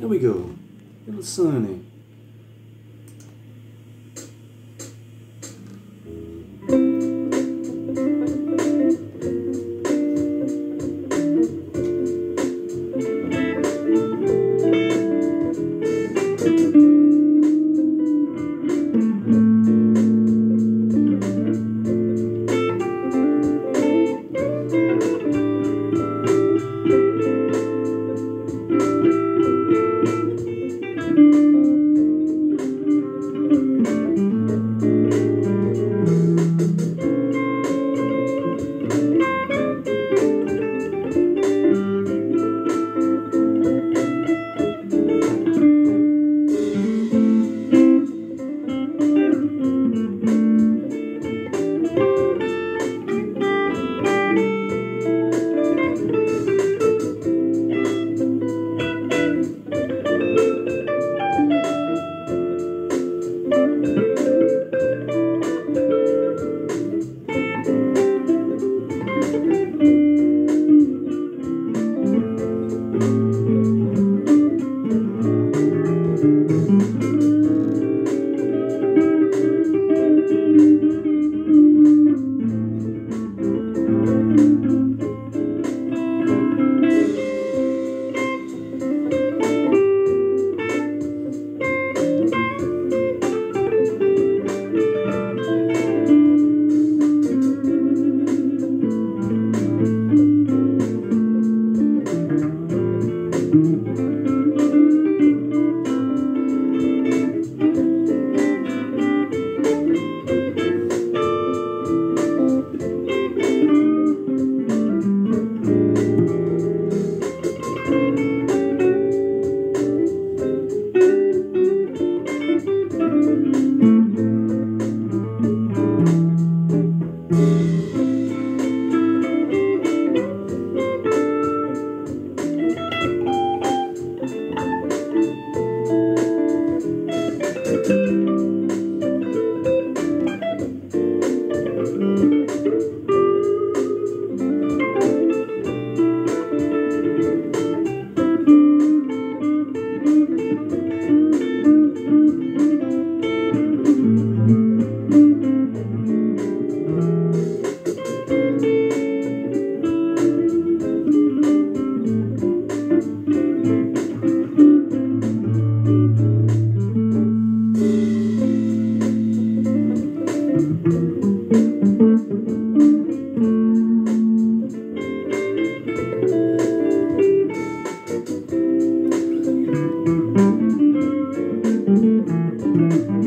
There we go. Little sunny. Mm-hmm.